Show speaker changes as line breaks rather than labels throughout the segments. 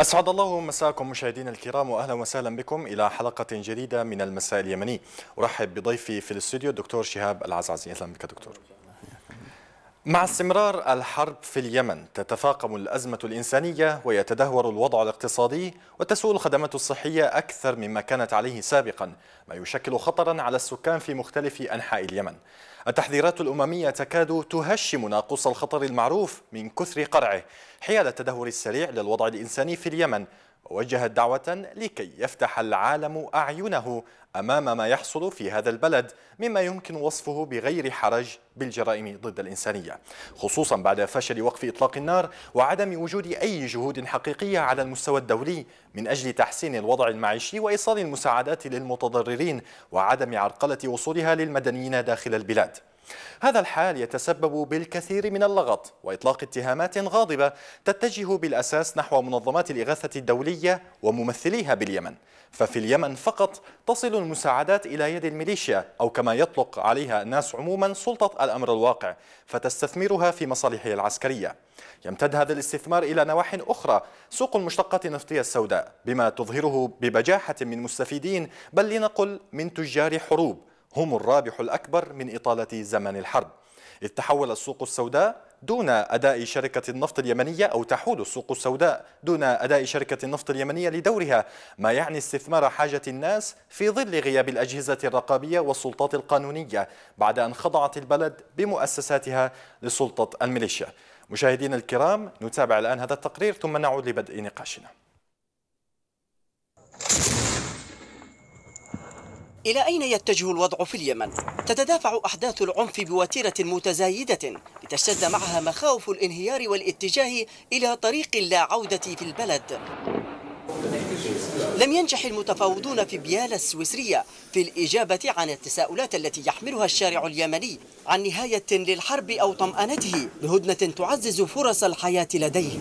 أسعد الله مساكم مشاهدينا الكرام وأهلا وسهلا بكم إلى حلقة جديدة من المساء اليمني. أرحب بضيفي في الاستوديو الدكتور شهاب العزعزي أهلا بك دكتور. مع استمرار الحرب في اليمن تتفاقم الأزمة الإنسانية ويتدهور الوضع الاقتصادي وتسوء الخدمات الصحية أكثر مما كانت عليه سابقا ما يشكل خطرا على السكان في مختلف أنحاء اليمن. التحذيرات الأممية تكاد تهشم ناقوس الخطر المعروف من كثر قرعه حيال التدهور السريع للوضع الإنساني في اليمن. ووجهت دعوة لكي يفتح العالم أعينه أمام ما يحصل في هذا البلد مما يمكن وصفه بغير حرج بالجرائم ضد الإنسانية. خصوصا بعد فشل وقف إطلاق النار وعدم وجود أي جهود حقيقية على المستوى الدولي من أجل تحسين الوضع المعيشي وإيصال المساعدات للمتضررين وعدم عرقلة وصولها للمدنيين داخل البلاد. هذا الحال يتسبب بالكثير من اللغط وإطلاق اتهامات غاضبة تتجه بالأساس نحو منظمات الإغاثة الدولية وممثليها باليمن. ففي اليمن فقط تصل المساعدات إلى يد الميليشيا أو كما يطلق عليها الناس عموما سلطة الأمر الواقع فتستثمرها في مصالحها العسكرية. يمتد هذا الاستثمار إلى نواح أخرى سوق المشتقات النفطية السوداء بما تظهره ببجاحة من مستفيدين بل لنقل من تجار حروب. هم الرابح الأكبر من إطالة زمن الحرب. إذ تحول السوق السوداء دون أداء شركة النفط اليمنية أو تحول السوق السوداء دون أداء شركة النفط اليمنية لدورها ما يعني استثمار حاجة الناس في ظل غياب الأجهزة الرقابية والسلطات القانونية بعد أن خضعت البلد بمؤسساتها لسلطة الميليشيا. مشاهدينا الكرام نتابع الآن هذا التقرير ثم نعود لبدء نقاشنا.
إلى أين يتجه الوضع في اليمن؟ تتدافع أحداث العنف بوتيرة متزايدة لتشتد معها مخاوف الانهيار والاتجاه إلى طريق لا عودة في البلد لم ينجح المتفاوضون في بيالا السويسرية في الإجابة عن التساؤلات التي يحملها الشارع اليمني عن نهاية للحرب أو طمأنته بهدنة تعزز فرص الحياة لديه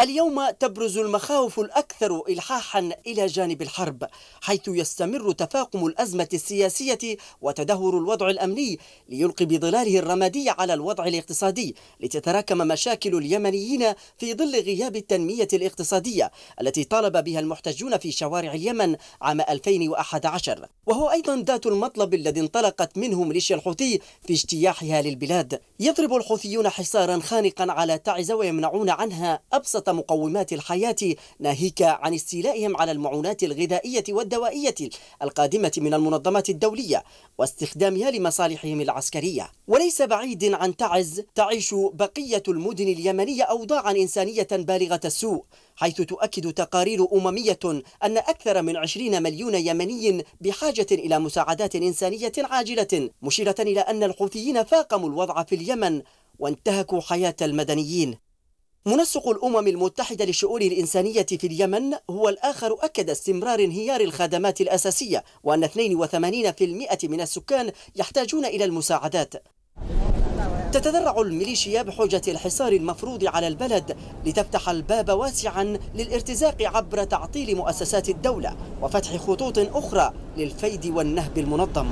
اليوم تبرز المخاوف الأكثر إلحاحا إلى جانب الحرب حيث يستمر تفاقم الأزمة السياسية وتدهور الوضع الأمني ليلقي بظلاله الرمادي على الوضع الاقتصادي لتتراكم مشاكل اليمنيين في ظل غياب التنمية الاقتصادية التي طالب بها المحتجون في شوارع اليمن عام 2011 وهو أيضا ذات المطلب الذي انطلقت منه ميليشيا الحوثي في اجتياحها للبلاد. يضرب الحوثيون حصارا خانقا على تعز ويمنعون عنها أبسط مقومات الحياة ناهيك عن استيلائهم على المعونات الغذائية والدوائية القادمة من المنظمات الدولية واستخدامها لمصالحهم العسكرية. وليس بعيد عن تعز تعيش بقية المدن اليمنية أوضاعا إنسانية بالغة السوء حيث تؤكد تقارير أممية أن أكثر من 20 مليون يمني بحاجة إلى مساعدات إنسانية عاجلة مشيرة إلى أن الحوثيين فاقموا الوضع في اليمن وانتهكوا حياة المدنيين. منسق الأمم المتحدة للشؤون الإنسانية في اليمن هو الآخر أكد استمرار انهيار الخدمات الأساسية وأن 82% من السكان يحتاجون إلى المساعدات. تتذرع الميليشيا بحجة الحصار المفروض على البلد لتفتح الباب واسعا للارتزاق عبر تعطيل مؤسسات الدولة وفتح خطوط أخرى للفيد والنهب المنظم.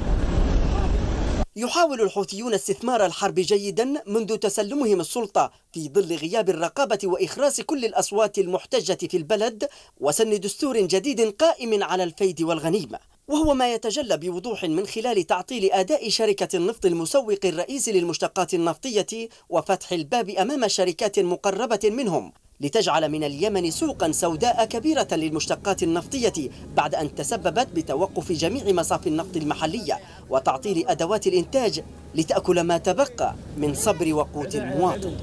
يحاول الحوثيون استثمار الحرب جيدا منذ تسلمهم السلطة في ظل غياب الرقابة وإخراس كل الأصوات المحتجة في البلد وسن دستور جديد قائم على الفيد والغنيمة. وهو ما يتجلى بوضوح من خلال تعطيل أداء شركة النفط المسوق الرئيسي للمشتقات النفطية وفتح الباب أمام شركات مقربة منهم لتجعل من اليمن سوقا سوداء كبيرة للمشتقات النفطية بعد أن تسببت بتوقف جميع مصافي النفط المحلية وتعطيل أدوات الإنتاج لتأكل ما تبقى من صبر وقوت المواطن.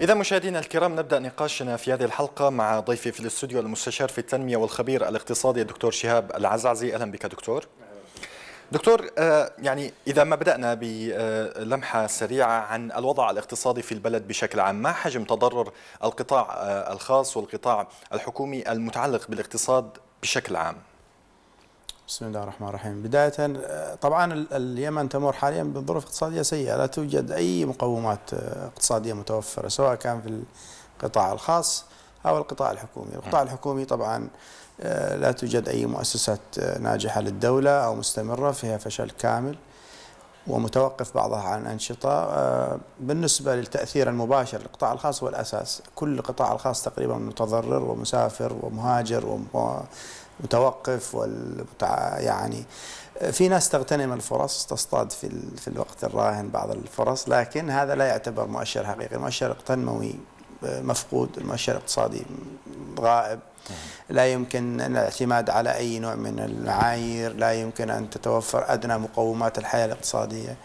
إذا مشاهدينا الكرام نبدأ نقاشنا في هذه الحلقة مع ضيفي في الاستوديو المستشار في التنمية والخبير الاقتصادي الدكتور شهاب العزعزي أهلا بك دكتور. دكتور يعني إذا ما بدأنا بلمحة سريعة عن الوضع الاقتصادي في البلد بشكل عام ما حجم تضرر القطاع الخاص والقطاع الحكومي المتعلق بالاقتصاد بشكل عام؟
بسم الله الرحمن الرحيم. بداية طبعا اليمن تمر حاليا بظروف اقتصادية سيئة. لا توجد أي مقومات اقتصادية متوفرة سواء كان في القطاع الخاص أو القطاع الحكومي. القطاع الحكومي طبعا لا توجد أي مؤسسات ناجحة للدولة أو مستمرة فيها فشل كامل ومتوقف بعضها عن أنشطة. آه، بالنسبة للتأثير المباشر للقطاع الخاص هو الأساس. كل القطاع الخاص تقريبا متضرر ومسافر ومهاجر ومتوقف والمتع... يعني في ناس تغتنم الفرص تصطاد في, في الوقت الراهن بعض الفرص لكن هذا لا يعتبر مؤشر حقيقي. المؤشر التنموي مفقود المؤشر الاقتصادي غائب. لا يمكن الاعتماد على أي نوع من المعايير لا يمكن أن تتوفر أدنى مقومات الحياة الاقتصادية.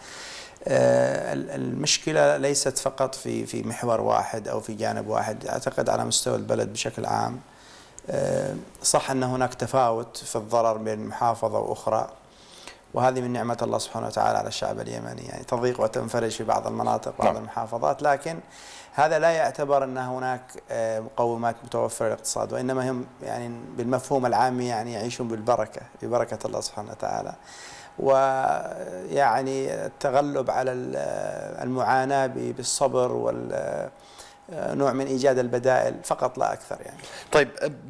آه، المشكلة ليست فقط في في محور واحد أو في جانب واحد. أعتقد على مستوى البلد بشكل عام صح أن هناك تفاوت في الضرر بين محافظة وأخرى وهذه من نعمة الله سبحانه وتعالى على الشعب اليمني يعني تضيق وتنفرج في بعض المناطق وبعض نعم. المحافظات لكن هذا لا يعتبر أن هناك آه، مقومات متوفرة للاقتصاد وإنما هم يعني بالمفهوم العامي يعني يعيشون بالبركة ببركة الله سبحانه وتعالى ويعني التغلب على المعاناة بالصبر وال آه، نوع من إيجاد البدائل فقط لا أكثر يعني.
طيب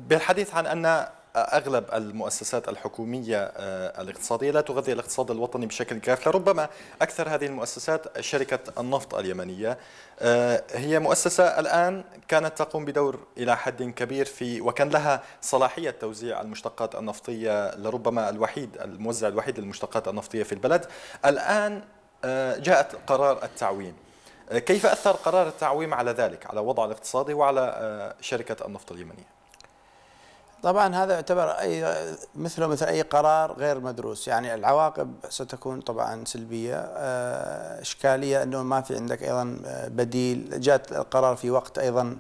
بالحديث عن أن أغلب المؤسسات الحكومية آه، الاقتصادية لا تغذي الاقتصاد الوطني بشكل كاف لربما أكثر هذه المؤسسات شركة النفط اليمنية آه، هي مؤسسة الآن كانت تقوم بدور إلى حد كبير في وكان لها صلاحية توزيع المشتقات النفطية لربما الوحيد الموزع الوحيد للمشتقات النفطية في البلد الآن آه، جاءت قرار التعويم كيف أثر قرار التعويم على ذلك على الوضع الاقتصادي وعلى شركة النفط اليمنية؟
طبعا هذا يعتبر أي مثله مثل أي قرار غير مدروس. يعني العواقب ستكون طبعا سلبية آه، إشكالية أنه ما في عندك أيضا آه، بديل. جاءت القرار في وقت أيضا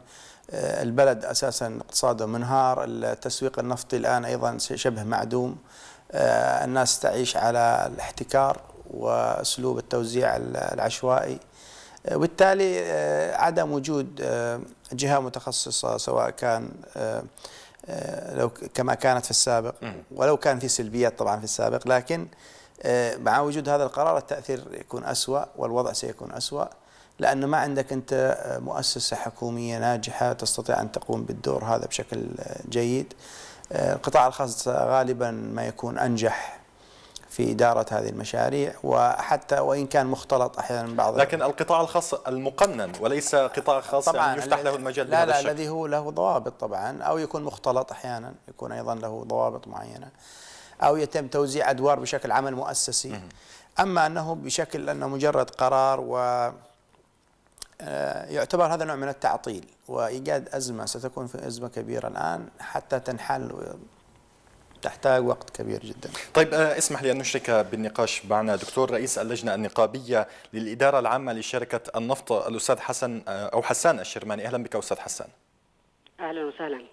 آه، البلد أساسا اقتصاده منهار التسويق النفطي الآن أيضا شبه معدوم الناس تعيش على الاحتكار وأسلوب التوزيع العشوائي. وبالتالي عدم وجود جهة متخصصة سواء كان آه، لو كما كانت في السابق ولو كان في سلبيات طبعا في السابق لكن آه، مع وجود هذا القرار التأثير يكون أسوأ والوضع سيكون أسوأ لأنه ما عندك أنت آه، مؤسسة حكومية ناجحة تستطيع أن تقوم بالدور هذا بشكل جيد. القطاع الخاص غالبا ما يكون أنجح في إدارة هذه المشاريع وحتى وإن كان مختلط أحيانا بعض
لكن القطاع الخاص المقنن وليس قطاع خاص طبعا يعني يفتح له المجال
لا لا الذي هو له ضوابط طبعا أو يكون مختلط أحيانا يكون أيضا له ضوابط معينة أو يتم توزيع أدوار بشكل عمل مؤسسي. أما أنه بشكل أنه مجرد قرار و آه، يعتبر هذا نوع من التعطيل وإيجاد أزمة ستكون في أزمة كبيرة الآن حتى تنحل تحتاج وقت كبير جدا.
طيب آه، اسمح لي أن نشرك بالنقاش معنا. دكتور رئيس اللجنة النقابية للإدارة العامة لشركة النفط الأستاذ حسن آه، أو حسان الشرماني. أهلا بك أستاذ حسان.
أهلا وسهلا.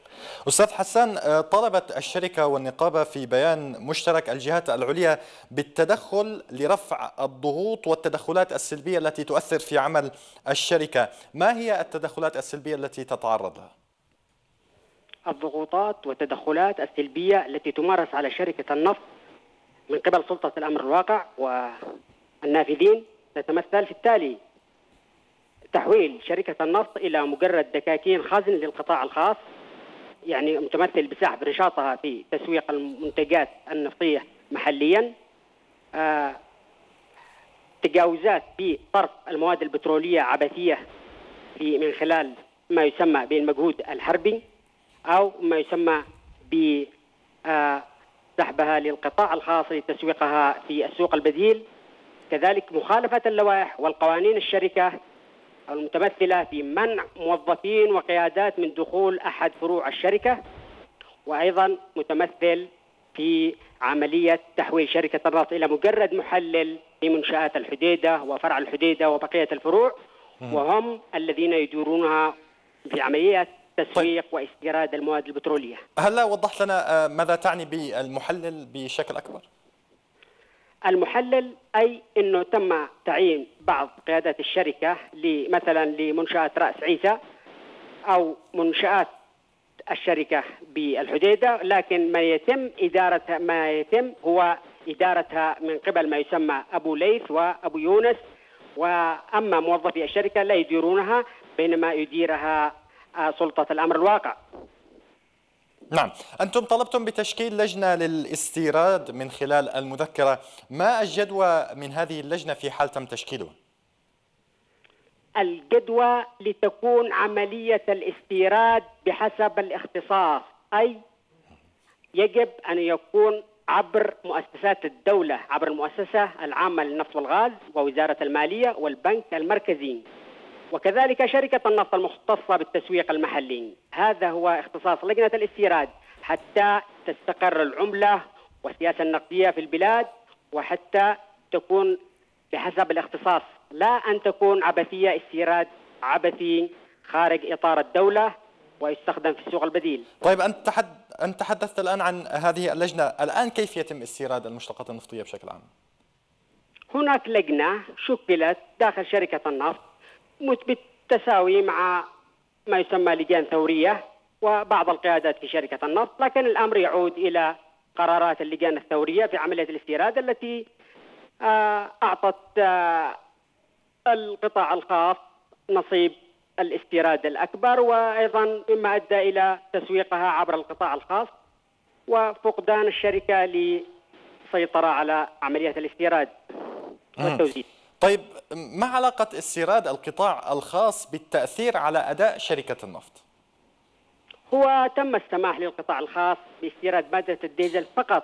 أستاذ حسان آه، طلبت الشركة والنقابة في بيان مشترك الجهات العليا بالتدخل لرفع الضغوط والتدخلات السلبية التي تؤثر في عمل الشركة، ما هي التدخلات السلبية التي تتعرض لها؟
الضغوطات والتدخلات السلبية التي تمارس على شركة النفط من قبل سلطة الأمر الواقع والنافذين تتمثل في التالي. تحويل شركة النفط إلى مجرد دكاكين خزن للقطاع الخاص يعني متمثل بسحب نشاطها في تسويق المنتجات النفطية محليا. آه تجاوزات بطرف المواد البترولية عبثية في من خلال ما يسمى بالمجهود الحربي. أو ما يسمى ب آه، سحبها للقطاع الخاص لتسويقها في السوق البديل. كذلك مخالفة اللوائح والقوانين الشركة المتمثلة في منع موظفين وقيادات من دخول أحد فروع الشركة وأيضا متمثل في عملية تحويل شركة النفط إلى مجرد محلل في منشآت الحديدة وفرع الحديدة وبقية الفروع. وهم الذين يديرونها في عملية تسويق. واستيراد المواد البترولية.
هلا وضحت لنا آه، ماذا تعني بالمحلل بشكل أكبر؟
المحلل أي إنه تم تعيين بعض قيادات الشركة مثلا لمنشاه رأس عيسى أو منشآت الشركة بالحديدة لكن ما يتم إدارة ما يتم هو إدارتها من قبل ما يسمى أبو ليث وأبو يونس وأما موظفي الشركة لا يديرونها بينما يديرها سلطة الأمر الواقع.
نعم. أنتم طلبتم بتشكيل لجنة للاستيراد من خلال المذكرة. ما الجدوى من هذه اللجنة في حال تم تشكيلها؟
الجدوى لتكون عملية الاستيراد بحسب الاختصاص أي يجب أن يكون عبر مؤسسات الدولة عبر المؤسسة العامة للنفط والغاز ووزارة المالية والبنك المركزي. وكذلك شركة النفط المختصة بالتسويق المحلي. هذا هو اختصاص لجنة الاستيراد. حتى تستقر العملة والسياسة النقدية في البلاد وحتى تكون بحسب الاختصاص. لا أن تكون عبثية استيراد عبثي خارج إطار الدولة ويستخدم في السوق البديل.
طيب أنت تحد... أنت تحدثت الآن عن هذه اللجنة. الآن كيف يتم استيراد المشتقات النفطية بشكل عام؟
هناك لجنة شكلت داخل شركة النفط بالتساوي مع ما يسمى لجان ثورية وبعض القيادات في شركة النفط لكن الأمر يعود إلى قرارات اللجان الثورية في عملية الاستيراد التي آه، أعطت آه، القطاع الخاص نصيب الاستيراد الأكبر وأيضا مما أدى إلى تسويقها عبر القطاع الخاص وفقدان الشركة لسيطرة على عملية الاستيراد والتوزيع.
طيب ما علاقة استيراد القطاع الخاص بالتأثير على أداء شركة النفط؟
هو تم السماح للقطاع الخاص باستيراد مادة الديزل فقط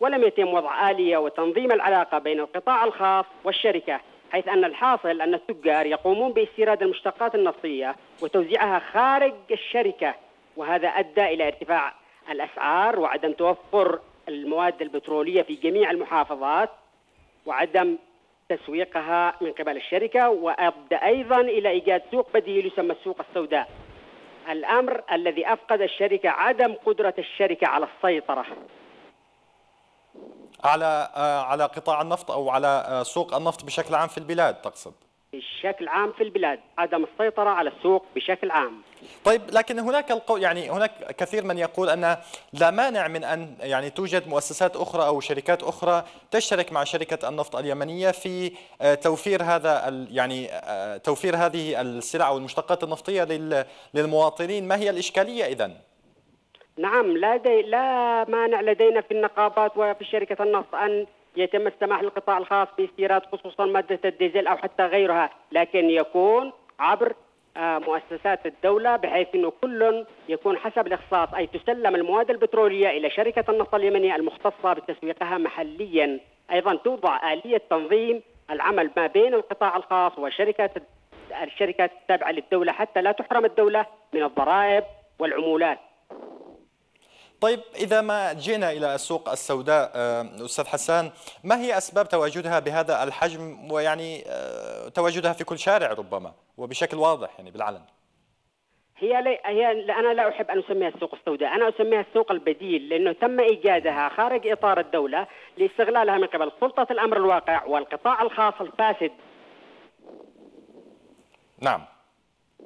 ولم يتم وضع آلية وتنظيم العلاقة بين القطاع الخاص والشركة حيث أن الحاصل أن التجار يقومون باستيراد المشتقات النفطية وتوزيعها خارج الشركة وهذا أدى إلى ارتفاع الأسعار وعدم توفر المواد البترولية في جميع المحافظات وعدم تسويقها من قبل الشركة وأدى أيضا إلى إيجاد سوق بديل يسمى السوق السوداء. الأمر الذي أفقد الشركة عدم قدرة الشركة على السيطرة.
على آه، على قطاع النفط أو على آه، سوق النفط بشكل عام في البلاد تقصد؟
بشكل عام في البلاد عدم السيطرة على السوق بشكل عام
طيب لكن هناك القول يعني هناك كثير من يقول أن لا مانع من أن يعني توجد مؤسسات أخرى أو شركات أخرى تشترك مع شركة النفط اليمنية في آه، توفير هذا يعني توفير هذه السلع أو المشتقات النفطية للمواطنين ما هي الإشكالية اذا؟
نعم لا دي لا مانع لدينا في النقابات وفي شركة النفط أن يتم السماح للقطاع الخاص باستيراد خصوصا مادة الديزل أو حتى غيرها لكن يكون عبر آه، مؤسسات الدولة بحيث أنه كل يكون حسب الإخصاص أي تسلم المواد البترولية إلى شركة النفط اليمنية المختصة بتسويقها محليا. أيضا توضع آلية تنظيم العمل ما بين القطاع الخاص وشركة الشركات التابعة للدولة حتى لا تحرم الدولة من الضرائب والعمولات.
طيب إذا ما جئنا إلى السوق السوداء آه، أستاذ حسان ما هي أسباب تواجدها بهذا الحجم ويعني آه، تواجدها في كل شارع ربما وبشكل واضح يعني بالعلن
هي لي هي أنا لا أحب أن أسميها السوق السوداء، أنا أسميها السوق البديل لأنه تم إيجادها خارج إطار الدولة لاستغلالها من قبل سلطة الأمر الواقع والقطاع الخاص الفاسد.
نعم.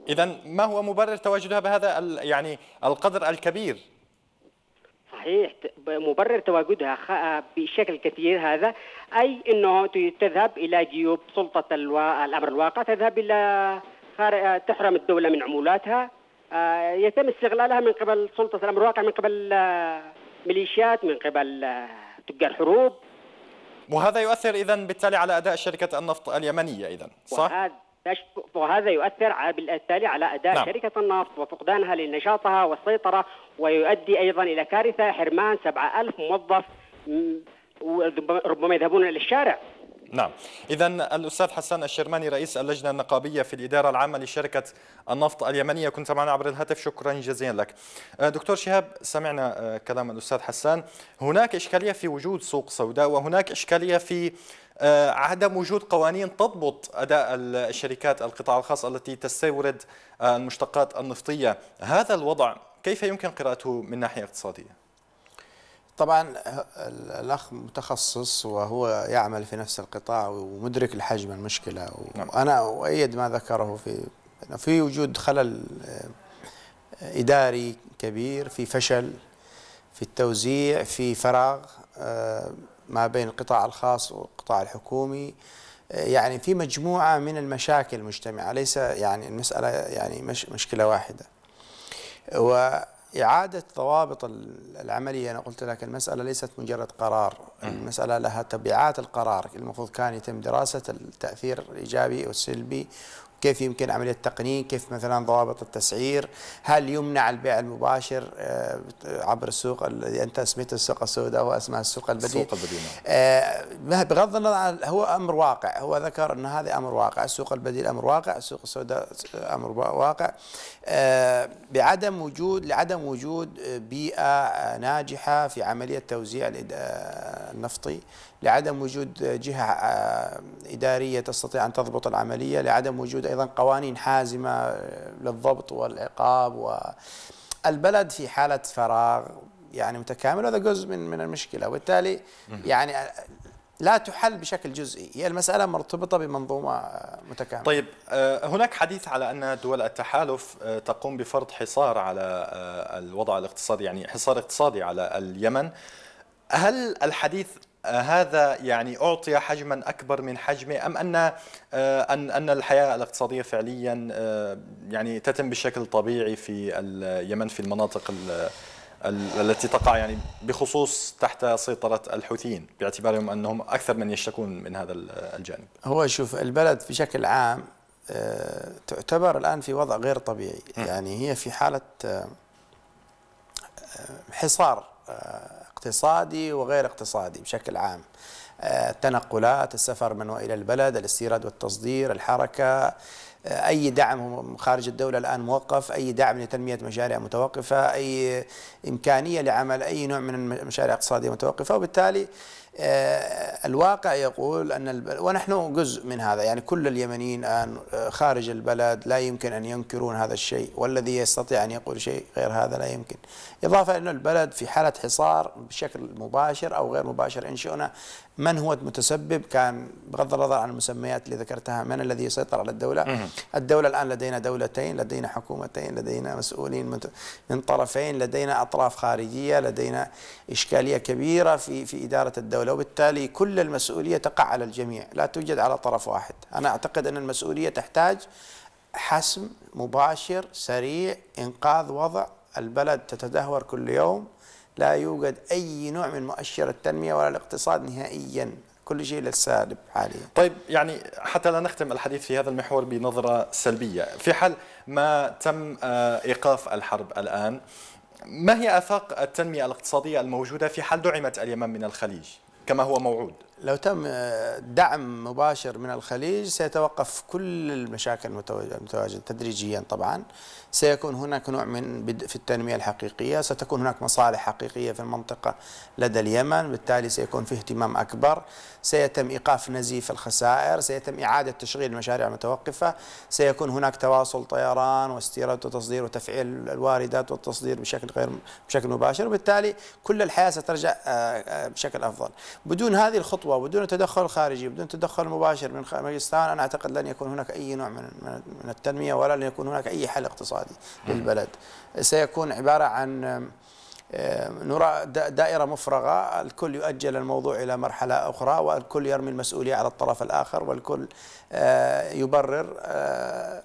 اذا ما هو مبرر تواجدها بهذا يعني القدر الكبير
صحيح مبرر تواجدها بشكل كثير هذا أي أنه تذهب إلى جيوب سلطة الأمر الواقع تذهب إلى تحرم الدولة من عمولاتها آه، يتم استغلالها من قبل سلطة الأمر الواقع من قبل آه، ميليشيات من قبل آه، تجار حروب
وهذا يؤثر إذا بالتالي على أداء شركة النفط اليمنية إذا صح؟
وهذا وهذا يؤثر بالتالي على أداء نعم. شركة النفط وفقدانها لنشاطها والسيطرة ويؤدي أيضا إلى كارثة حرمان 7000 موظف ربما يذهبون إلى الشارع.
نعم. إذا الأستاذ حسان الشرماني رئيس اللجنة النقابية في الإدارة العامة لشركة النفط اليمنية كنت معنا عبر الهاتف. شكرا جزيلا لك. آه، دكتور شهاب سمعنا آه، كلام الأستاذ حسان. هناك إشكالية في وجود سوق سوداء وهناك إشكالية في عدم وجود قوانين تضبط أداء الشركات القطاع الخاص التي تستورد آه، المشتقات النفطية، هذا الوضع كيف يمكن قراءته من ناحية اقتصادية؟
طبعا الأخ متخصص وهو يعمل في نفس القطاع ومدرك الحجم المشكلة نعم. وأنا أؤيد ما ذكره في في وجود خلل آه، إداري كبير في فشل في التوزيع في فراغ ما بين القطاع الخاص والقطاع الحكومي يعني في مجموعة من المشاكل المجتمعة ليس يعني المسألة يعني مش مشكلة واحدة. إعادة ضوابط العملية أنا قلت لك المسألة ليست مجرد قرار المسألة لها تبعات القرار. المفروض كان يتم دراسة التأثير الإيجابي والسلبي كيف يمكن عملية تقنين كيف مثلا ضوابط التسعير؟ هل يمنع البيع المباشر آه، عبر السوق الذي أنت سميته السوق السوداء اسمها السوق البديل.
السوق البديل
آه، بغض النظر عن هو أمر واقع. هو ذكر أن هذا أمر واقع. السوق البديل أمر واقع. السوق السوداء أمر واقع. آه، بعدم وجود لعدم وجود بيئة ناجحة في عملية توزيع النفطي لعدم وجود جهة آه، إدارية تستطيع أن تضبط العملية لعدم وجود أيضا قوانين حازمة للضبط والعقاب والبلد في حالة فراغ يعني متكامل هذا جزء من من المشكلة. وبالتالي يعني لا تحل بشكل جزئي. هي المسألة مرتبطة بمنظومة متكاملة.
طيب آه، هناك حديث على أن دول التحالف آه، تقوم بفرض حصار على الوضع الاقتصادي يعني حصار اقتصادي على اليمن. هل الحديث هذا يعني أعطي حجما أكبر من حجمه أم أن آه، أن أن الحياة الاقتصادية فعليا آه، يعني تتم بشكل طبيعي في اليمن في المناطق التي تقع يعني بخصوص تحت سيطرة الحوثيين باعتبارهم أنهم أكثر من يشتكون من هذا الجانب.
هو شوف البلد بشكل عام آه، تعتبر الآن في وضع غير طبيعي. يعني هي في حالة حصار اقتصادي وغير اقتصادي بشكل عام. آه، التنقلات السفر من وإلى البلد الاستيراد والتصدير الحركة. آه، أي دعم خارج الدولة الآن موقف أي دعم لتنمية مشاريع متوقفة أي إمكانية لعمل أي نوع من المشاريع الاقتصادية متوقفة. وبالتالي آه، الواقع يقول أن البلد ونحن جزء من هذا. يعني كل اليمنيين الآن خارج البلد لا يمكن أن ينكرون هذا الشيء والذي يستطيع أن يقول شيء غير هذا لا يمكن. إضافة أن البلد في حالة حصار بشكل مباشر أو غير مباشر. إن شئنا من هو المتسبب؟ كان بغض النظر عن المسميات اللي ذكرتها من الذي يسيطر على الدولة؟ الدولة الآن لدينا دولتين لدينا حكومتين لدينا مسؤولين من طرفين لدينا أطراف خارجية لدينا إشكالية كبيرة في في إدارة الدولة. وبالتالي كل المسؤولية تقع على الجميع لا توجد على طرف واحد. أنا أعتقد أن المسؤولية تحتاج حسم مباشر سريع إنقاذ وضع البلد تتدهور كل يوم لا يوجد أي نوع من مؤشر التنمية ولا الاقتصاد نهائيا. كل شيء للسالب حاليا.
طيب يعني حتى لا نختم الحديث في هذا المحور بنظرة سلبية. في حال ما تم آه، إيقاف الحرب الآن ما هي آفاق التنمية الاقتصادية الموجودة في حال دعمت اليمن من الخليج؟ كما هو موعود.
لو تم آه، دعم مباشر من الخليج سيتوقف كل المشاكل المتواجدة تدريجيا طبعا. سيكون هناك نوع من في التنمية الحقيقية. ستكون هناك مصالح حقيقية في المنطقة لدى اليمن. بالتالي سيكون في اهتمام أكبر. سيتم إيقاف نزيف الخسائر. سيتم إعادة تشغيل المشاريع المتوقفة. سيكون هناك تواصل طيران واستيراد وتصدير وتفعيل الواردات والتصدير بشكل غير بشكل مباشر. وبالتالي كل الحياة سترجع آه، آه، بشكل أفضل. بدون هذه الخطوة وبدون تدخل خارجي بدون تدخل مباشر من ماجستان أنا أعتقد لن يكون هناك أي نوع من من التنمية ولا لن يكون هناك أي حل اقتصادي للبلد. سيكون عبارة عن نرى دائرة مفرغة الكل يؤجل الموضوع إلى مرحلة أخرى والكل يرمي المسؤولية على الطرف الآخر والكل آه، يبرر آه،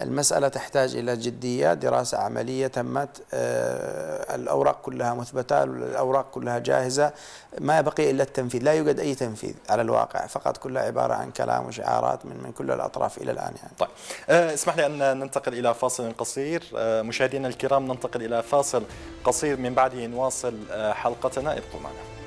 المسألة تحتاج إلى جدية دراسة عملية تمت آه، الأوراق كلها مثبتة الأوراق كلها جاهزة ما بقي إلا التنفيذ لا يوجد أي تنفيذ على الواقع فقط كلها عبارة عن كلام وشعارات من من كل الأطراف إلى الآن يعني.
طيب. آه، اسمح لي أن ننتقل إلى فاصل قصير. آه، مشاهدينا الكرام ننتقل إلى فاصل قصير من بعده نواصل حلقتنا. ابقوا معنا.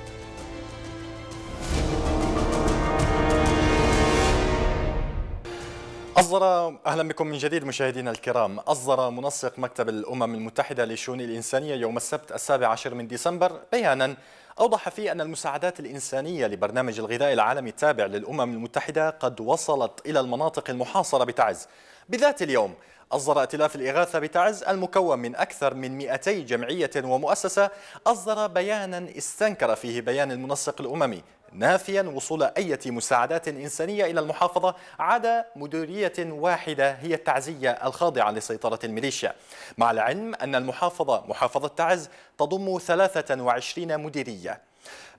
أصدر أهلا بكم من جديد مشاهدينا الكرام. أصدر منسق مكتب الأمم المتحدة للشؤون الإنسانية يوم السبت السابع عشر من ديسمبر بيانا. أوضح فيه أن المساعدات الإنسانية لبرنامج الغذاء العالمي التابع للأمم المتحدة قد وصلت إلى المناطق المحاصرة بتعز بذات اليوم أصدر ائتلاف الإغاثة بتعز المكون من أكثر من 200 جمعية ومؤسسة. أصدر بيانا استنكر فيه بيان المنسق الأممي. نافيا وصول أي مساعدات إنسانية إلى المحافظة عدا مديرية واحدة هي التعزية الخاضعة لسيطرة الميليشيا. مع العلم أن المحافظة محافظة تعز تضم 23 مديرية.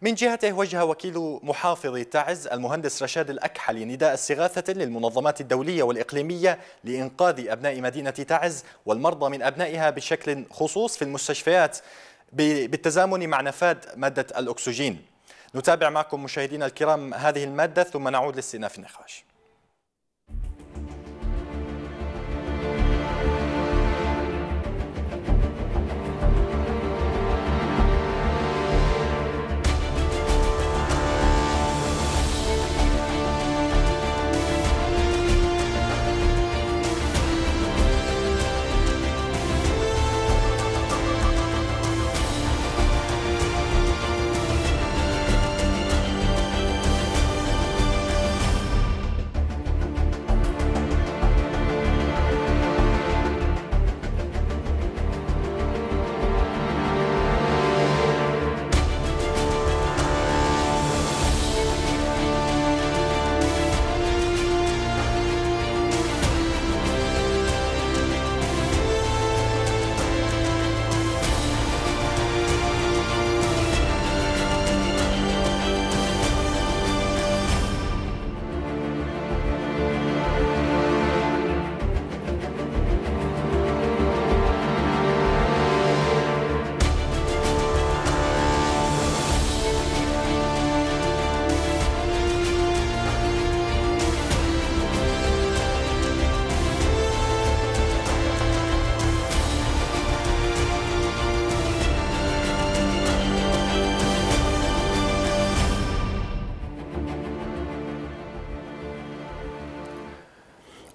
من جهته وجه وكيل محافظ تعز المهندس رشاد الأكحلي نداء استغاثة للمنظمات الدولية والإقليمية لإنقاذ أبناء مدينة تعز والمرضى من أبنائها بشكل خصوص في المستشفيات بالتزامن مع نفاذ مادة الأكسجين. نتابع معكم مشاهدينا الكرام هذه المادة ثم نعود لاستئناف النقاش.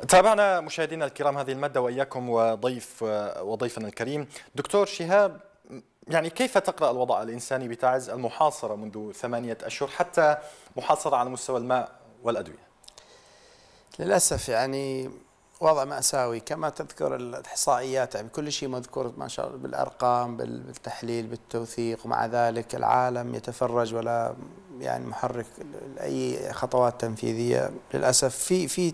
تابعنا مشاهدينا الكرام هذه المادة وإياكم وضيف وضيفنا الكريم. دكتور شهاب يعني كيف تقرأ الوضع الإنساني بتعز المحاصرة منذ ثمانية أشهر حتى محاصرة على مستوى الماء والأدوية؟
للأسف يعني وضع مأساوي. كما تذكر الإحصائيات يعني كل شيء مذكور ما شاء الله بالأرقام بالتحليل بالتوثيق. ومع ذلك العالم يتفرج ولا يعني محرك أي خطوات تنفيذية. للأسف في في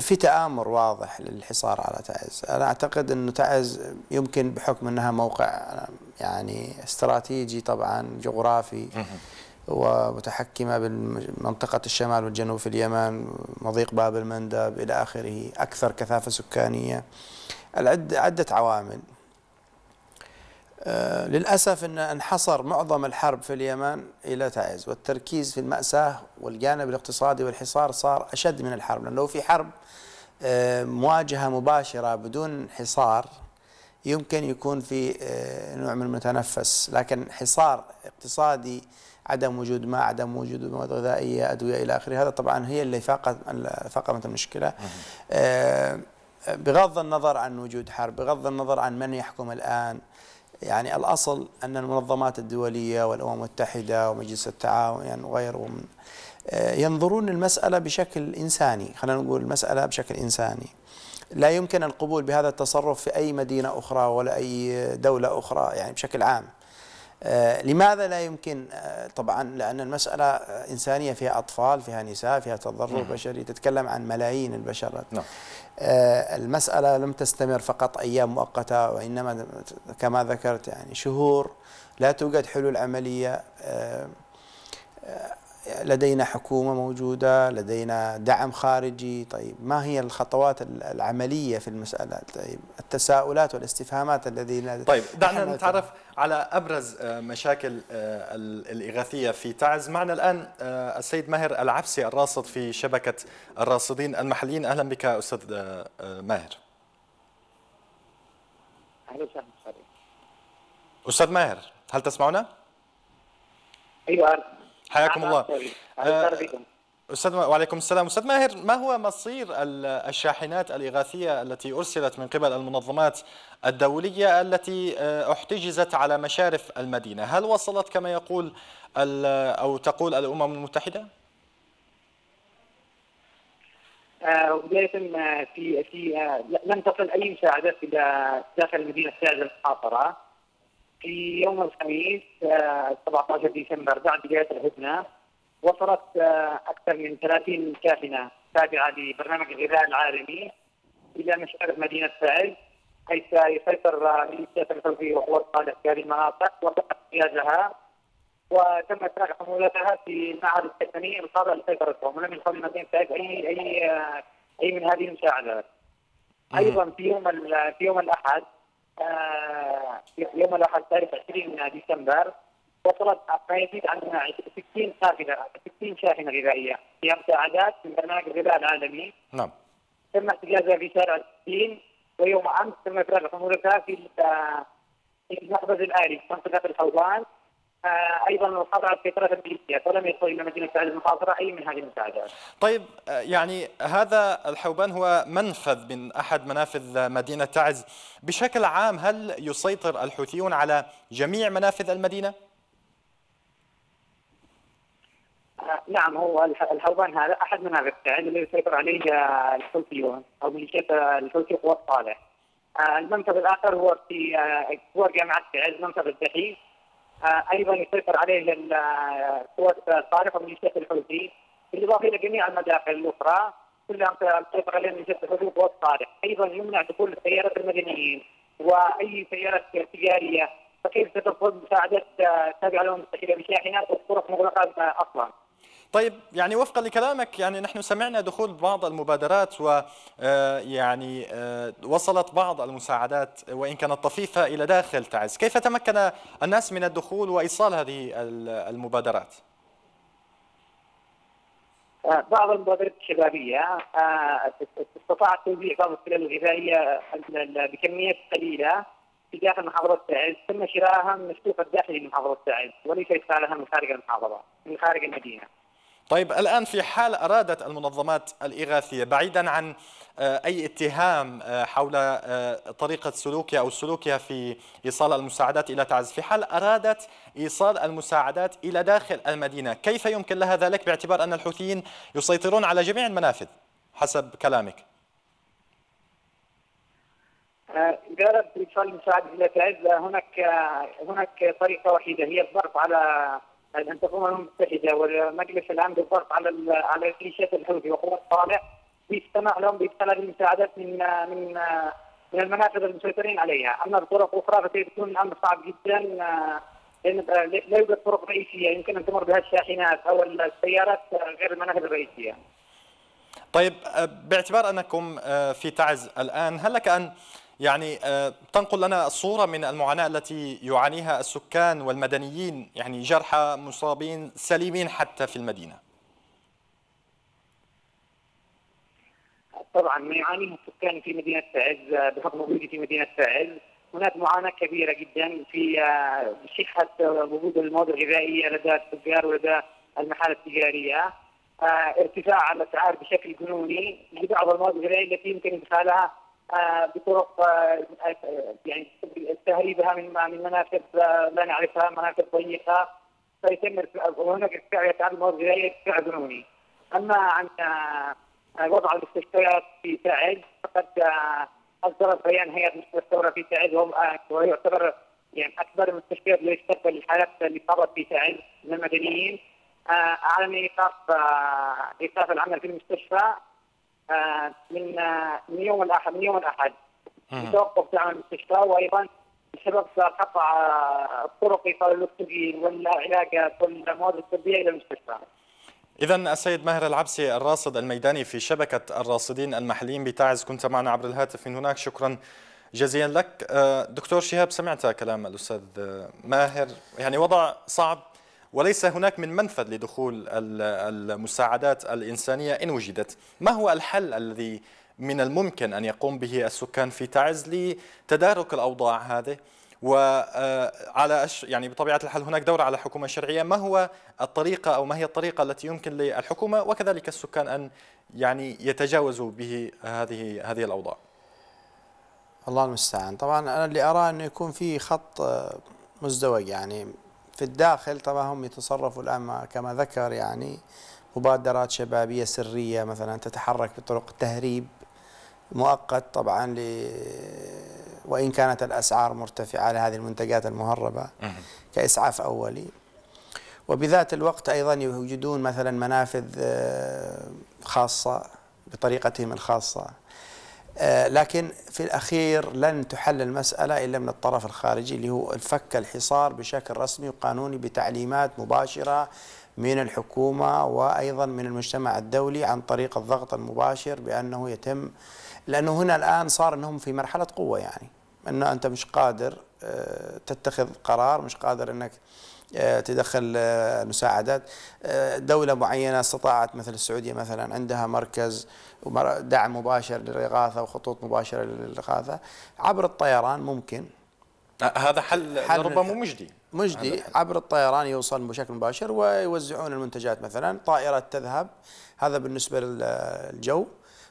في تآمر واضح للحصار على تعز. أنا أعتقد أنه تعز يمكن بحكم أنها موقع يعني استراتيجي طبعا جغرافي ومتحكمة بمنطقة الشمال والجنوب في اليمن مضيق باب المندب إلى آخره أكثر كثافة سكانية. عدة عوامل. للأسف أن انحصر معظم الحرب في اليمن إلى تعز والتركيز في المأساة والجانب الاقتصادي والحصار صار أشد من الحرب لأنه لو في حرب آه مواجهة مباشرة بدون حصار يمكن يكون في آه نوع من المتنفس لكن حصار اقتصادي عدم وجود ماء عدم وجود مواد غذائية أدوية إلى آخره هذا طبعا هي اللي فاقت فاقمت المشكلة. آه بغض النظر عن وجود حرب بغض النظر عن من يحكم الآن يعني الأصل أن المنظمات الدولية والأمم المتحدة ومجلس التعاون يعني وغيرهم آه ينظرون المسألة بشكل إنساني خلينا نقول المسألة بشكل إنساني. لا يمكن القبول بهذا التصرف في أي مدينة أخرى ولا أي دولة أخرى يعني بشكل عام. لماذا لا يمكن؟ آه طبعا لأن المسألة إنسانية فيها أطفال فيها نساء فيها تضرر بشري تتكلم عن ملايين البشر
نعم.
آه المسألة لم تستمر فقط أيام مؤقتة وإنما كما ذكرت يعني شهور لا توجد حلول عملية لدينا حكومة موجودة لدينا دعم خارجي طيب ما هي الخطوات العملية في المسألة؟ طيب التساؤلات والاستفهامات الذين
طيب دعنا نتعرف على أبرز مشاكل الإغاثية في تعز. معنا الآن السيد ماهر العبسي الراصد في شبكة الراصدين المحليين. أهلا بك أستاذ ماهر.
أهلا وسهلا
أستاذ ماهر هل تسمعنا؟
أيوة
حياكم الله. أستاذ وعليكم السلام. أستاذ ماهر ما هو مصير الشاحنات الإغاثية التي أرسلت من قبل المنظمات الدولية التي احتجزت على مشارف المدينة؟ هل وصلت كما يقول أو تقول الأمم المتحدة؟
بداية في في لم تصل أي مساعدات إلى داخل مدينة تعز المحاصرة في يوم الخميس 17 ديسمبر بعد بداية الهدنه وصلت أكثر من 30 شاحنه تابعة لبرنامج الغذاء العالمي إلى مشارف مدينة تعز حيث يسيطر ميليشيات الحوثي وقوات صالح في هذه المناطق وتم احتياجها وتم إفراغ حمولتها في المعهد السكني الخاضع لسيطرتهم ولم يدخل المدينة تعز أي أي أي من هذه المساعدات. أيضا في يوم في يوم آه، في يوم الأحد تاريخ 20 ديسمبر وصلت ما يزيد عن 60 قافلة 60 شاحنة غذائية. فيها مساعدات من برنامج الغذاء العالمي.
نعم.
تم احتجازها في شارع الدين ويوم أمس تم افراغ حمولتها في ال- في المخبز الآلي في منطقة الحوضان آه، أيضا خضعت سيطره الميليشيات ولم يصل إلى مدينة سعد المحاصره أي من هذه المساعدات.
طيب آه، يعني هذا الحوبان هو منفذ من أحد منافذ مدينة تعز بشكل عام هل يسيطر الحوثيون على جميع منافذ المدينة
آه، نعم هو الح- الحوضان هذا أحد منابع سعد الذي يسيطر عليه آه، الحوثيون أو ميليشيات آه، الحوثي قوات صالح. آه، المنفذ الآخر هو في آه، جوار جامعة سعد منفذ الدحيح آه، أيضا يسيطر عليه آه، قوات صالح وميليشيات الحوثي بالإضافة إلى جميع المداخل الأخرى كلها تسيطر عليها ميليشيات الحوثي وقوات صالح، أيضا يمنع دخول السيارات المدنيين وأي سيارات تجارية فكيف سترفض مساعدات آه، تابعة لهم مستحيله بشاحنات والطرق مغلقة آه، أصلا.
طيب يعني وفقا لكلامك يعني نحن سمعنا دخول بعض المبادرات و آه، يعني آه، وصلت بعض المساعدات وإن كانت طفيفة إلى داخل تعز، كيف تمكن الناس من الدخول وإيصال هذه ال- المبادرات؟
آه، بعض المبادرات الشبابية استطاعت توزيع بعض السلال الغذائية ال- ال- بكميات قليلة في داخل محافظة تعز تم شرائها من السوق الداخلي لمحافظه تعز وليس ادخالها من خارج المحافظة من خارج المدينة.
طيب الآن في حال أرادت المنظمات الإغاثية بعيدا عن آه، أي اتهام آه، حول آه، طريقة سلوكها أو سلوكها في إيصال المساعدات إلى تعز في حال أرادت إيصال المساعدات إلى داخل المدينة كيف يمكن لها ذلك باعتبار أن الحوثيين يسيطرون على جميع المنافذ حسب كلامك؟
أردت إيصال المساعدة إلى تعز هناك هناك طريقة وحيدة هي الضغط على أن تقوم الأمم المتحدة والمجلس العام بالضغط على على ميليشيات الحوثي وقوات صالح بيستمع لهم هذه المساعدات من من من المنافذ المسيطرين عليها، أما بطرق أخرى فسيكون الأمر صعب جدا آه، آه، لا يوجد طرق رئيسية يمكن أن تمر بها الشاحنات أو السيارات غير المنافذ الرئيسية.
طيب آه، باعتبار أنكم آه، في تعز الآن هل لك أن يعني آه، تنقل لنا صورة من المعاناة التي يعانيها السكان والمدنيين يعني جرحى مصابين سليمين حتى في المدينة.
طبعا ما يعانيه السكان في مدينة تعز بحكم وجودي في مدينة تعز هناك معاناة كبيرة جدا في صحه آه، وجود المواد الغذائية لدى التجار ولدى المحال التجارية. آه، ارتفاع الأسعار بشكل جنوني لبعض المواد الغذائية التي يمكن إدخالها آه، بطرق آه، آه، يعني تهريبها من من منافذ آه، لا نعرفها منافذ ضيقة فيتم وهناك ارتفاع اسعار المواد الغذائيه ارتفاع جنوني أما عن آه، وضع المستشفيات في تعز فقد آه، أصدرت بيان هيئة مستشفى الثوره في تعز وهو آه، يعتبر يعني أكبر المستشفيات التي تستقبل الحالات اللي صارت في تعز من المدنيين. آه، أعلن إيقاف آه، إيقاف العمل في المستشفى. آه، من آه، من يوم الأحد من يوم الأحد. توقف عمل المستشفى وأيضا بسبب قطع آه، الطرق ايصال الاكسجين والعلاجات والمواد الطبية إلى المستشفى.
إذا السيد ماهر العبسي الراصد الميداني في شبكة الراصدين المحليين بتعز كنت معنا عبر الهاتف من هناك. شكرا جزيلا لك. آه، دكتور شهاب سمعت كلام الأستاذ آه، ماهر؟ يعني وضع صعب وليس هناك من منفذ لدخول ال- المساعدات الإنسانية إن وجدت. ما هو الحل الذي من الممكن أن يقوم به السكان في تعز لتدارك الأوضاع هذه؟ وعلى أش يعني بطبيعة الحال هناك دور على الحكومة الشرعية. ما هو الطريقة أو ما هي الطريقة التي يمكن للحكومة؟ وكذلك السكان أن يعني يتجاوزوا به هذه هذه الأوضاع.
الله المستعان. طبعا أنا اللي اراه أنه يكون في خط آه، مزدوج يعني في الداخل طبعا هم يتصرفوا الآن ما- كما ذكر يعني مبادرات شبابية سرية مثلا تتحرك بطرق تهريب مؤقت طبعا ل وإن كانت الأسعار مرتفعة على هذه المنتجات المهربة كإسعاف أولي. وبذات الوقت أيضا يوجدون مثلا منافذ آه، خاصة بطريقتهم الخاصة. آه، لكن في الأخير لن تحل المسألة إلا من الطرف الخارجي اللي هو الفك الحصار بشكل رسمي وقانوني بتعليمات مباشرة من الحكومة وأيضا من المجتمع الدولي عن طريق الضغط المباشر بأنه يتم لأنه هنا الآن صار أنهم في مرحلة قوة يعني أنه أنت مش قادر آه، تتخذ قرار مش قادر أنك آه، تدخل آه، مساعدات. آه، دولة معينة استطاعت مثل السعودية مثلا عندها مركز دعم مباشر للإغاثة وخطوط مباشرة للإغاثة. عبر الطيران ممكن.
آه، هذا حل,
حل
ربما مجدي.
مجدي. عبر الطيران يوصل بشكل مباشر ويوزعون المنتجات مثلا. طائرة تذهب. هذا بالنسبة للجو.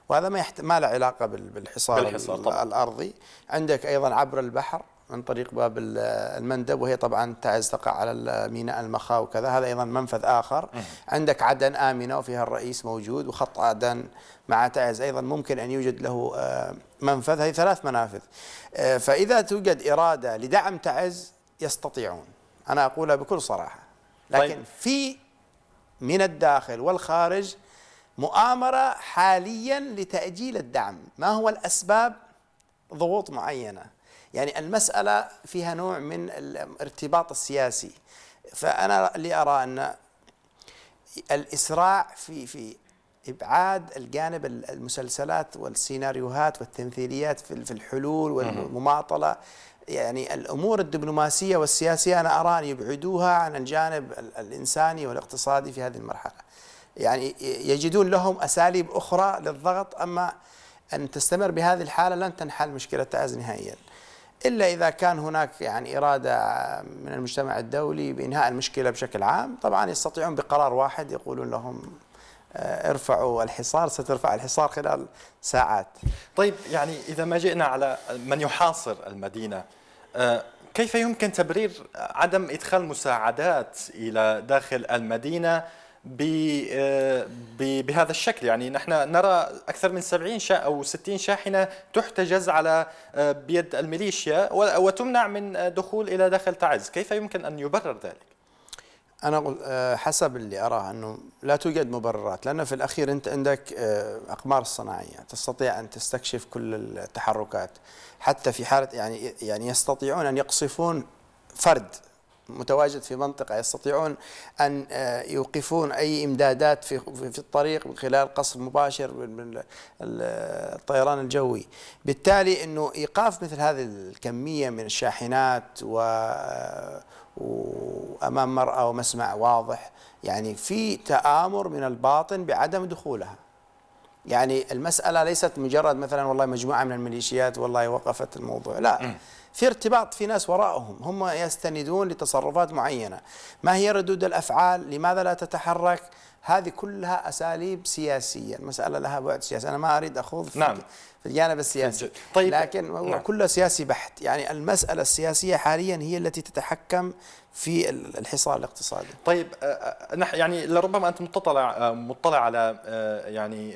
وهذا ما يحت... ما له علاقة بال- بالحصار,
بالحصار
ال-
طبعاً.
الأرضي. عندك أيضا عبر البحر. من طريق باب ال- المندب وهي طبعا تعز تقع على ميناء المخا وكذا. هذا أيضا منفذ آخر. عندك عدن آمنة وفيها الرئيس موجود وخط عدن مع تعز أيضا ممكن أن يوجد له آه، منفذ. هذه ثلاث منافذ. آه، فإذا توجد إرادة لدعم تعز يستطيعون. أنا أقولها بكل صراحة. لكن
طيب.
في من الداخل والخارج مؤامرة حاليا لتأجيل الدعم. ما هو الأسباب؟ ضغوط معينة. يعني المسألة فيها نوع من الارتباط السياسي. فأنا اللي أرى أن الإسراع في في إبعاد الجانب المسلسلات والسيناريوهات والتمثيليات في في الحلول والمماطلة يعني الأمور الدبلوماسية والسياسية أنا أرى أن يبعدوها عن الجانب ال- الإنساني والاقتصادي في هذه المرحلة. يعني يجدون لهم أساليب أخرى للضغط أما أن تستمر بهذه الحالة لن تنحل مشكلة تعز نهائيا. إلا إذا كان هناك يعني إرادة من المجتمع الدولي بإنهاء المشكلة بشكل عام. طبعا يستطيعون بقرار واحد يقولون لهم آه، ارفعوا الحصار سترفع الحصار خلال ساعات.
طيب يعني إذا ما جئنا على من يحاصر المدينة آه، كيف يمكن تبرير عدم إدخال مساعدات إلى داخل المدينة؟ بهذا الشكل. يعني نحن نرى أكثر من 70 شا أو 60 شاحنة تحتجز على آه، بيد الميليشيا وتمنع من آه، دخول إلى داخل تعز. كيف يمكن أن يبرر ذلك؟
أنا أقول آه، حسب اللي أراه أنه لا توجد مبررات لأن في الأخير أنت عندك آه، أقمار صناعية. تستطيع أن تستكشف كل التحركات. حتى في حالة يعني يعني يستطيعون أن يقصفون فرد متواجد في منطقة يستطيعون أن آه، يوقفون أي إمدادات في في الطريق من خلال قصف مباشر من من ال- الطيران الجوي. بالتالي أنه إيقاف مثل هذه الكمية من الشاحنات و وامام مرأى ومسمع واضح يعني في تآمر من الباطن بعدم دخولها. يعني المسألة ليست مجرد مثلا والله مجموعة من الميليشيات والله وقفت الموضوع لا. في ارتباط في ناس وراءهم هم يستندون لتصرفات معينة. ما هي ردود الأفعال؟ لماذا لا تتحرك؟ هذه كلها أساليب سياسية. المسألة لها بعد سياسي. أنا ما أريد أخوض في
نعم.
في الجانب السياسي
طيب.
لكن
نعم.
كله سياسي بحت يعني المسألة السياسية حاليا هي التي تتحكم في الحصار الاقتصادي
طيب آه، آه، يعني لربما أنت مطلع آه، مطلع على يعني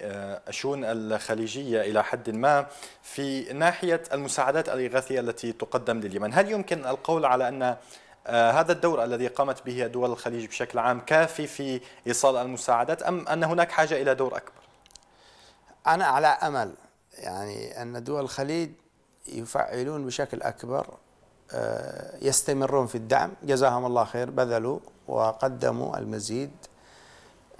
الشؤون الخليجية إلى حد ما في ناحية المساعدات الإغاثية التي تقدم لليمن، هل يمكن القول على أن آه، هذا الدور الذي قامت به دول الخليج بشكل عام كافي في إيصال المساعدات أم أن هناك حاجة إلى دور أكبر؟
أنا على أمل يعني أن دول الخليج يفعلون بشكل أكبر آه، يستمرون في الدعم. جزاهم الله خير بذلوا وقدموا المزيد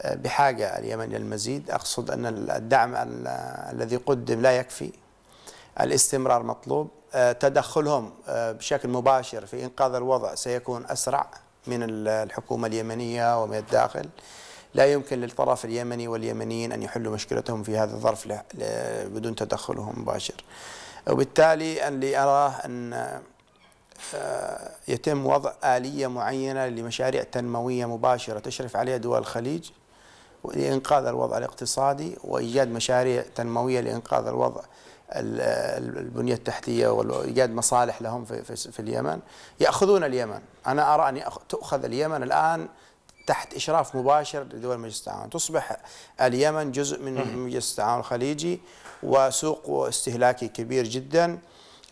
آه، بحاجة اليمن للمزيد أقصد أن الدعم ال- الذي قدم لا يكفي. الاستمرار مطلوب. آه، تدخلهم بشكل مباشر في إنقاذ الوضع سيكون أسرع من ال- الحكومة اليمنية ومن الداخل. لا يمكن للطرف اليمني واليمنيين أن يحلوا مشكلتهم في هذا الظرف بدون تدخلهم مباشر. وبالتالي اللي أراه أن آه، يتم وضع آلية معينة لمشاريع تنموية مباشرة تشرف عليها دول الخليج لإنقاذ الوضع الاقتصادي وإيجاد مشاريع تنموية لإنقاذ الوضع ال- ال- البنية التحتية وإيجاد مصالح لهم في, في, في اليمن. يأخذون اليمن. أنا أرى أن تؤخذ اليمن الآن تحت إشراف مباشر لدول مجلس التعاون. تصبح اليمن جزء من مجلس التعاون الخليجي وسوق استهلاكي كبير جدا.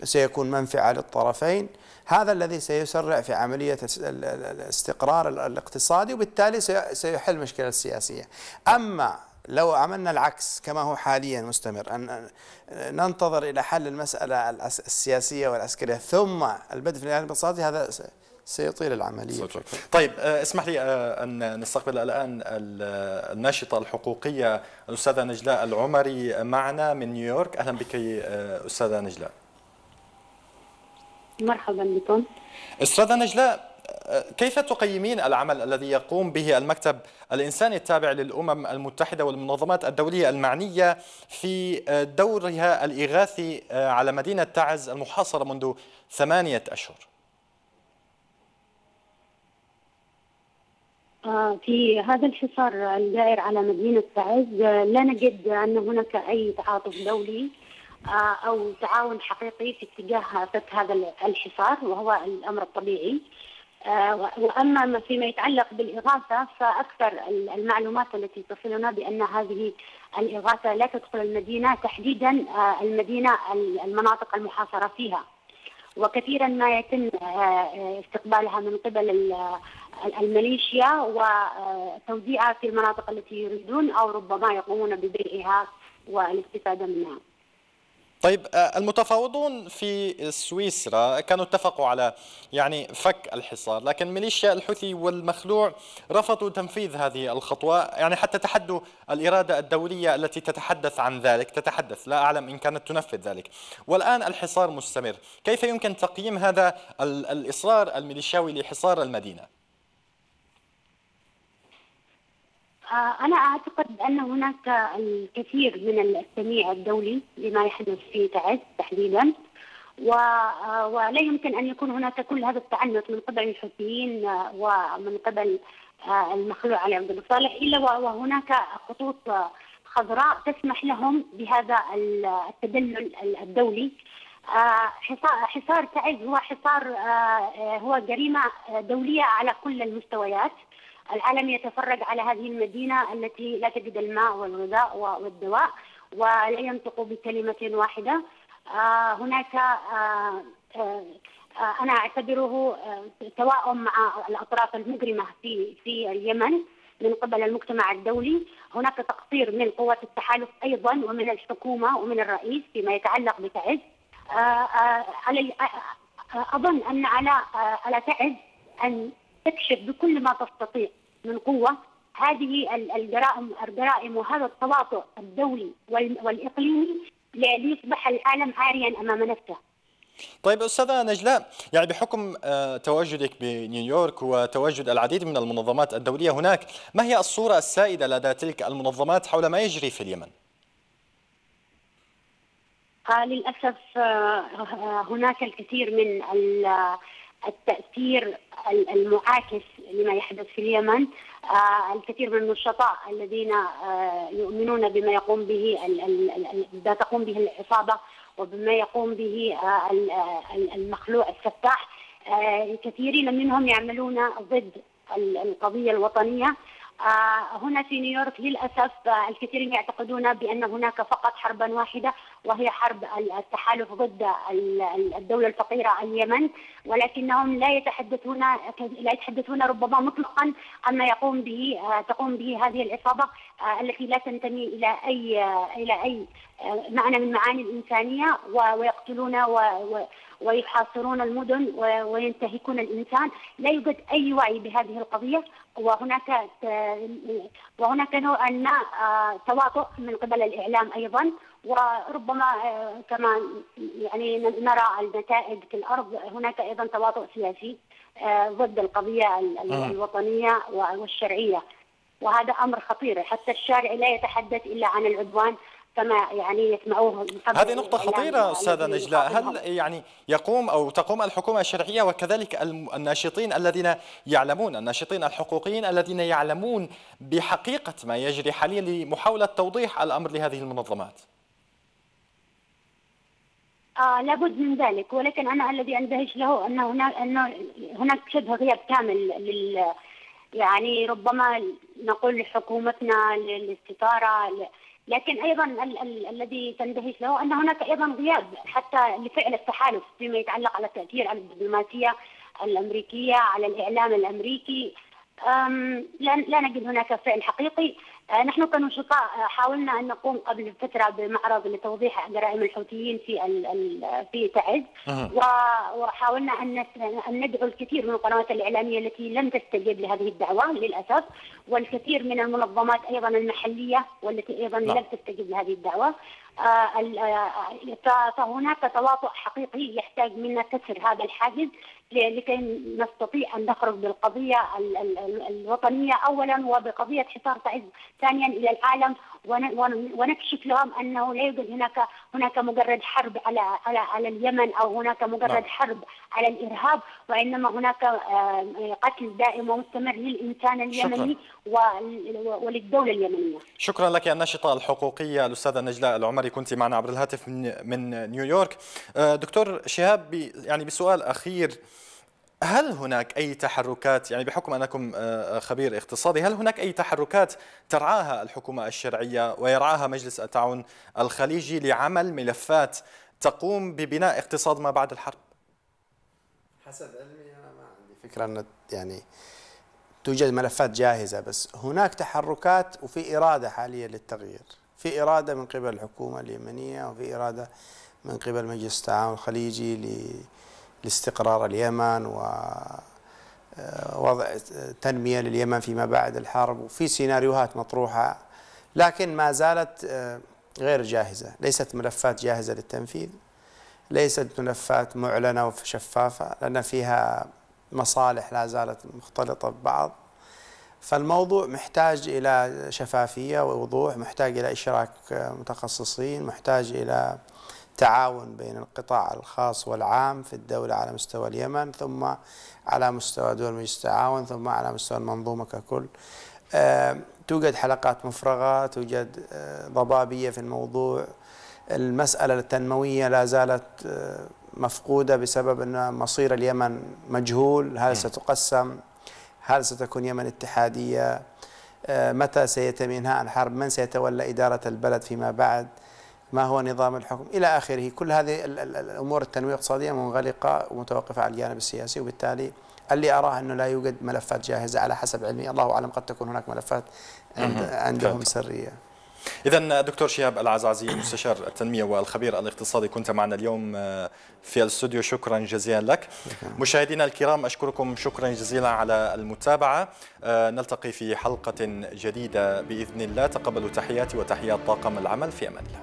سيكون منفعة للطرفين. هذا الذي سيسرع في عملية الاستقرار ال- الاقتصادي وبالتالي سي- سيحل المشكلة السياسية. أما لو عملنا العكس كما هو حاليا مستمر أن ننتظر إلى حل المسألة السياسية والعسكرية ثم البدء في الإعلان الاقتصادي هذا سيطيل العملية.
طيب آه، اسمح لي آه، أن نستقبل الآن ال- الناشطة الحقوقية الأستاذة نجلاء العمري معنا من نيويورك. أهلا بك آه، أستاذة نجلاء.
مرحبا بكم.
أستاذة نجلاء كيف تقيمين العمل الذي يقوم به المكتب الإنساني التابع للأمم المتحدة والمنظمات الدولية المعنية في دورها الإغاثي على مدينة تعز المحاصرة منذ ثمانية أشهر
آه، في هذا الحصار الدائر على مدينة تعز آه، لا نجد أن هناك أي تعاطف دولي آه، أو تعاون حقيقي في اتجاه فك هذا الحصار وهو الأمر الطبيعي. آه، وأما ما فيما يتعلق بالإغاثة فأكثر ال- المعلومات التي تصلنا بأن هذه الإغاثة لا تدخل المدينة تحديدا آه، المدينة ال- المناطق المحاصرة فيها. وكثيرا ما يتم آه، استقبالها من قبل الميليشيا وتوزيعها في المناطق التي يريدون أو ربما يقومون ببيعها والاستفادة منها.
طيب آه، المتفاوضون في سويسرا كانوا اتفقوا على يعني فك الحصار لكن ميليشيا الحوثي والمخلوع رفضوا تنفيذ هذه الخطوة يعني حتى تحدوا الإرادة الدولية التي تتحدث عن ذلك تتحدث لا أعلم إن كانت تنفذ ذلك والآن الحصار مستمر كيف يمكن تقييم هذا ال- الإصرار الميليشياوي لحصار المدينة
آه، أنا أعتقد أن هناك الكثير من التمييع الدولي لما يحدث في تعز تحديدا آه، ولا يمكن أن يكون هناك كل هذا التعنت من قبل الحوثيين آه، ومن قبل آه، المخلوع علي عبد الله صالح إلا وهناك خطوط آه، خضراء تسمح لهم بهذا ال- التدلل الدولي. آه، حصار تعز هو حصار آه، آه، هو جريمة آه، دولية على كل المستويات. العالم يتفرج على هذه المدينة التي لا تجد الماء والغذاء والدواء ولا ينطق بكلمة واحدة. آه، هناك آه، آه، أنا أعتبره توائم مع الأطراف المجرمة في في اليمن من قبل المجتمع الدولي. هناك تقصير من قوات التحالف أيضا ومن الحكومة ومن الرئيس فيما يتعلق بتعز. أظن أن على على تعز أن تكشف بكل ما تستطيع من قوة هذه ال- الجرائم الجرائم وهذا التواطؤ الدولي وال- والإقليمي ل- ليصبح العالم عاريا أمام نفسه
طيب أستاذة نجلاء يعني بحكم آه، تواجدك بنيويورك وتواجد العديد من المنظمات الدولية هناك ما هي الصورة السائدة لدى تلك المنظمات حول ما يجري في اليمن؟
آه، للأسف آه، هناك الكثير من ال- التأثير ال- المعاكس لما يحدث في اليمن. آه، الكثير من النشطاء الذين آه، يؤمنون بما يقوم به ما تقوم به العصابة وبما يقوم به آه، ال- ال- المخلوع السفاح. كثيرين منهم يعملون ضد ال- القضية الوطنية. هنا في نيويورك للأسف آه، الكثيرين يعتقدون بأن هناك فقط حربا واحدة وهي حرب ال- التحالف ضد ال- ال- الدولة الفقيرة اليمن ولكنهم لا يتحدثون لا يتحدثون ربما مطلقا عما يقوم به آه، تقوم به هذه العصابة آه، التي لا تنتمي آه، إلى أي آه، معنى من معاني الإنسانية و- ويقتلون ويحاصرون المدن وينتهكون الإنسان. لا يوجد أي وعي بهذه القضية. وهناك وهناك نوعا ما آه، تواطؤ من قبل الإعلام أيضا وربما آه، كما يعني نرى النتائج في الأرض هناك أيضا تواطؤ سياسي آه، ضد القضية ال- ال-
مم.
الوطنية والشرعية وهذا أمر خطير حتى الشارع لا يتحدث إلا عن العدوان كما يعني يسمعوه
هذه نقطة
الإعلام
خطيرة أستاذة
الذي
نجلاء. هل يعني يقوم أو تقوم الحكومة الشرعية وكذلك الناشطين الذين يعلمون الناشطين الحقوقيين الذين يعلمون بحقيقة ما يجري حاليا لمحاولة توضيح الأمر لهذه المنظمات؟
آه لابد من ذلك ولكن أنا الذي أندهش له أن هناك انه هناك شبه غياب كامل لل يعني ربما نقول لحكومتنا للستاره ل- لكن أيضا ال- ال- الذي تندهش له أن هناك أيضا غياب حتى لفعل التحالف فيما يتعلق على التاثير على الدبلوماسية الأمريكية على الإعلام الأمريكي. لا نجد هناك فعل حقيقي. نحن كنشطاء آه، حاولنا أن نقوم قبل فترة بمعرض لتوضيح جرائم الحوثيين في في تعز. وحاولنا أن أن ندعو الكثير من القنوات الإعلامية التي لم تستجب لهذه الدعوة للأسف. والكثير من المنظمات أيضا المحلية والتي أيضا
نعم.
لم تستجب لهذه الدعوة. آه، آه، فهناك تواطؤ حقيقي يحتاج منا كسر هذا الحاجز. لكي نستطيع أن نخرج بالقضية ال- ال- ال- الوطنية اولا وبقضية حصار تعز ثانيا إلى العالم. ون- ون- ونكشف لهم أنه لا يوجد هناك هناك مجرد حرب على على على اليمن أو هناك مجرد
نعم.
حرب على الإرهاب وإنما هناك آه، قتل دائم ومستمر للإنسان اليمني وللدولة اليمنية.
شكرا لك الناشطة الحقوقية. الأستاذة نجلاء العمري كنت معنا عبر الهاتف من من نيويورك. آه، دكتور شهاب يعني بسؤال أخير. هل هناك أي تحركات يعني بحكم أنكم آه، خبير اقتصادي هل هناك أي تحركات ترعاها الحكومة الشرعية ويرعاها مجلس التعاون الخليجي لعمل ملفات تقوم ببناء اقتصاد ما بعد الحرب؟
حسب علمي أنا ما عندي فكرة أن يعني توجد ملفات جاهزة بس هناك تحركات وفي إرادة حاليا للتغيير. في إرادة من قبل الحكومة اليمنية وفي إرادة من قبل مجلس التعاون الخليجي لاستقرار اليمن و آه، وضع تنمية لليمن فيما بعد الحرب وفي سيناريوهات مطروحة لكن ما زالت آه، غير جاهزة. ليست ملفات جاهزة للتنفيذ ليست ملفات معلنة وشفافة لأن فيها مصالح لا زالت مختلطة ببعض. فالموضوع محتاج إلى شفافية ووضوح محتاج إلى إشراك متخصصين محتاج إلى تعاون بين القطاع الخاص والعام في الدولة على مستوى اليمن ثم على مستوى دول مجلس التعاون ثم على مستوى المنظومة ككل. آه، توجد حلقات مفرغة توجد آه، ضبابية في الموضوع. المسألة التنموية لا زالت آه، مفقودة بسبب أن مصير اليمن مجهول. هل ستقسم؟ هل ستكون يمن اتحادية؟ متى سيتم إنهاء الحرب؟ من سيتولى إدارة البلد فيما بعد؟ ما هو نظام الحكم. إلى آخره. كل هذه ال- ال- الأمور التنمية الاقتصادية منغلقة ومتوقفة على الجانب السياسي وبالتالي اللي أراه أنه لا يوجد ملفات جاهزة على حسب علمي. الله أعلم قد تكون هناك ملفات عند عندهم. سرية.
إذا دكتور شهاب العزازي مستشار التنمية والخبير الاقتصادي كنت معنا اليوم آه، في الاستوديو. شكرا جزيلا لك. مشاهدينا الكرام أشكركم شكرا جزيلا على المتابعة. آه، نلتقي في حلقة جديدة بإذن الله. تقبلوا تحياتي وتحيات طاقم العمل في أمان الله.